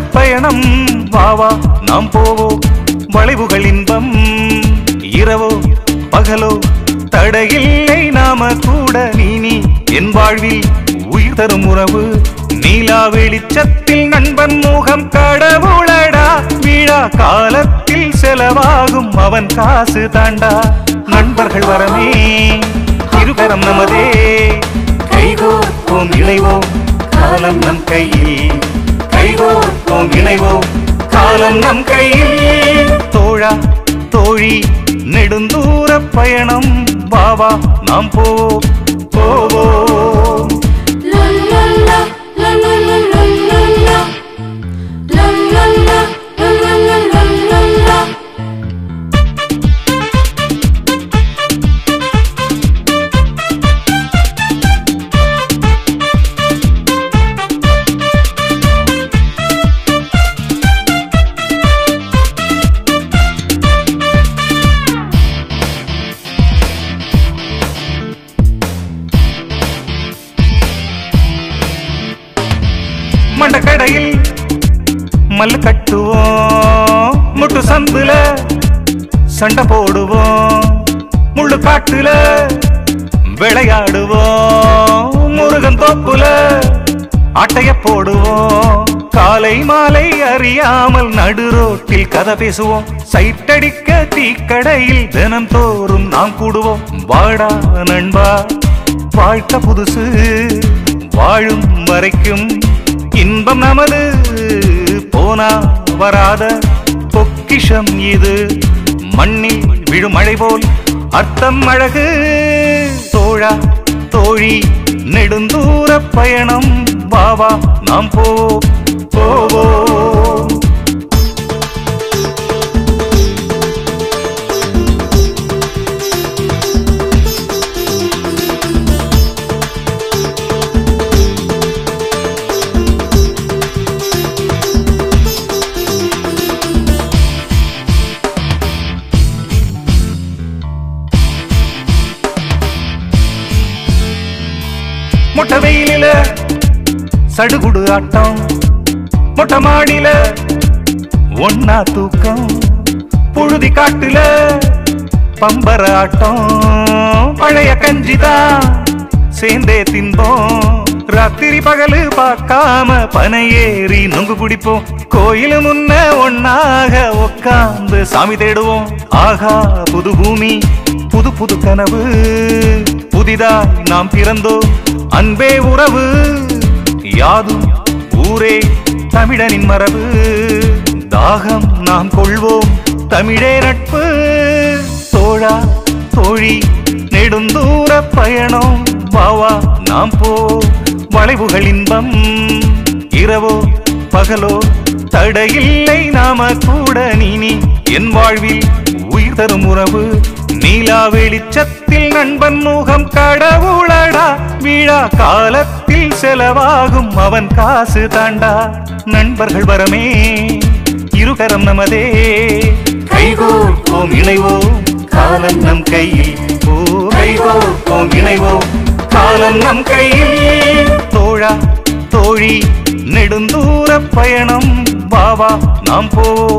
பயணம். வாவா நாம் போவோம் வளைவுகள் இன்பம். இரவோ பகலோ. தடையில்லை நாம கூட நீ நீ என் வாழ்வில் உயிர் தரும் உறவு. நீலா வெளிச்சத்தில் நண்பன் முகம் கடவுளடா. விழா காலத்தில் செலவாகும் அவன் காசு தாண்டா. நண்பர்கள் வரமே இருகரம் நமதே. கைகோர்ப்போம் இணைவோம். காலம் நம் கையில். கைகோர்ப்போம் இணைவோம். காலம் நம் கையில் தோழா தோழி நெடுந்தூர பயணம். பாவா நாம் போவோம் போவோம். மல்லு கட்டுவோம். முட்டு சந்துல சண்டை போடுவோம். முள்ளு காட்டுல விளையாடுவோம். முருகன் தோப்புல அட்டைய போடுவோம். காலை மாலை அறியாமல் நடு ரோட்டில் கதை பேசுவோம். சைட்டடிக்க தீக்கடையில் தினம் தோறும் நாம் கூடுவோம். வாடா நண்பா வாழ்க்கை புதுசு வாழும் வரைக்கும் இன்பம் நமது. போனா வராத பொக்கிஷம் இது. மண்ணில் விழுமழை போல் அர்த்தம் அழகு. தோழா தோழி நெடுந்தூர பயணம். பாவா நாம் போ. மொட்டை வெயிலில சடுகுடு ஆட்டம் மொட்டை மாடியில ஒன்னா தூக்கம் புழுதி காட்டுல பம்பர ஆட்டம். பழைய கஞ்சிதான் சேர்ந்தே தின்போம். ராத்திரி பகலு பார்க்காம பனை ஏறி நொங்கு குடிப்போம். கோயிலு முன்ன ஒன்னாக உக்காந்து சாமி தேடுவோம். ஆகா புது பூமி புது புது கனவு புதிதாய் நாம் பிறந்தோம். அன்பே உறவு யாதும் ஊரே தமிழனின் மரபு. தாகம் நாம் கொள்வோம் தமிழே நட்பு. தோழா தோழி நெடுந்தூர பயணம். பாவா நாம் போ வளைவுகள் இன்பம். இரவோ பகலோ தடையில்லை நாம கூட நீ என் வாழ்வில் உயிர் தரும் உறவு நீலா வெளிச்சத்து நண்பன் முகம் கடவுளடா. விழா காலத்தில் செலவாகும் அவன் காசு தாண்டா. நண்பர்கள் வரமே இருகரம் நமதே. கைகோர்ப்போம் இணைவோம். காலம் நம் கையில். ஓ கைகோர்ப்போம் இணைவோம். காலம் நம் கையில் தோழா தோழி நெடுந்தூர பயணம். பாவா நாம் போவோம்